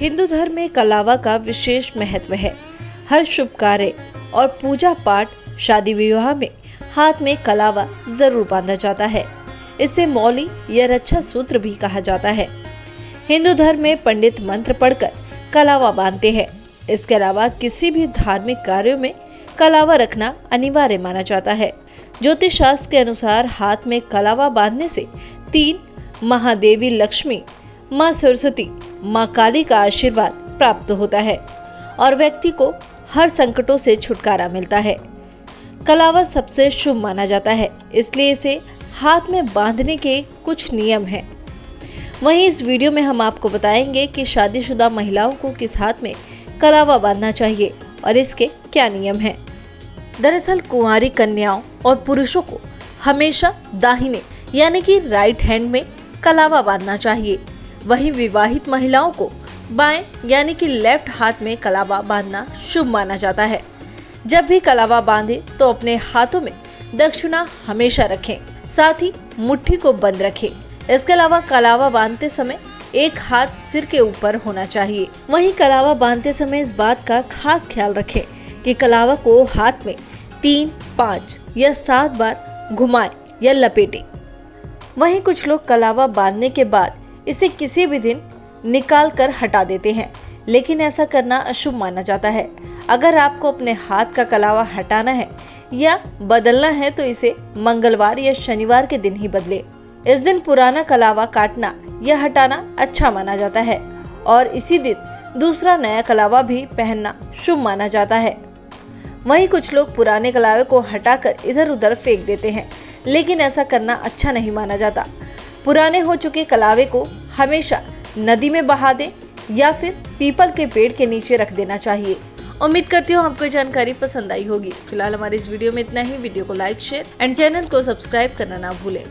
हिंदू धर्म में कलावा का विशेष महत्व है। हर शुभ कार्य और पूजा पाठ शादी विवाह में हाथ में कलावा ज़रूर बांधा जाता है। इसे मौली या रक्षा सूत्र भी कहा जाता है। हिंदू धर्म में पंडित मंत्र पढ़कर कलावा बांधते हैं। इसके अलावा किसी भी धार्मिक कार्यों में कलावा रखना अनिवार्य माना जाता है। ज्योतिष शास्त्र के अनुसार हाथ में कलावा बांधने से तीन महादेवी लक्ष्मी, माँ सरस्वती माँ काली का आशीर्वाद प्राप्त होता है और व्यक्ति को हर संकटों से छुटकारा मिलता है। कलावा सबसे शुभ माना जाता है, इसलिए इसे हाथ में बांधने के कुछ नियम हैं। वहीं इस वीडियो में हम आपको बताएँगे कि शादीशुदा महिलाओं को किस हाथ में कलावा बांधना चाहिए और इसके क्या नियम हैं। दरअसल कुंवारी कन्याओं और पुरुषों को हमेशा दाहिने, यानी कि राइट हैंड में कलावा बांधना चाहिए। वहीं विवाहित महिलाओं को बाएँ, यानी कि लेफ़्ट हाथ में कलावा बांधना शुभ माना जाता है। जब भी कलावा बांधे तो अपने हाथों में दक्षिणा हमेशा रखें, साथ ही मुट्ठी को बंद रखें। इसके अलावा कलावा बांधते समय एक हाथ सिर के ऊपर होना चाहिए। वहीं कलावा बांधते समय इस बात का खास ख्याल रखें कि कलावा को हाथ में तीन, पाँच या सात बार घुमाएँ या लपेटें। वहीं कुछ लोग कलावा बांधने के बाद इसे किसी भी दिन निकाल कर हटा देते हैं। लेकिन ऐसा करना अशुभ माना जाता है। अगर आपको अपने हाथ का कलावा हटाना है या बदलना है तो इसे मंगलवार या शनिवार के दिन ही बदले। इस दिन पुराना कलावा काटना या हटाना अच्छा माना जाता है और इसी दिन दूसरा नया कलावा भी पहनना शुभ माना जाता है। वहीं कुछ लोग पुराने कलावे को हटाकर इधर उधर फेंक देते हैं, लेकिन ऐसा करना अच्छा नहीं माना जाता। पुराने हो चुके कलावे को हमेशा नदी में बहा दें या फिर पीपल के पेड़ के नीचे रख देना चाहिए। उम्मीद करती हूँ आपको जानकारी पसंद आई होगी। फ़िलहाल हमारे इस वीडियो में इतना ही। वीडियो को लाइक शेयर एंड चैनल को सब्सक्राइब करना ना भूलें।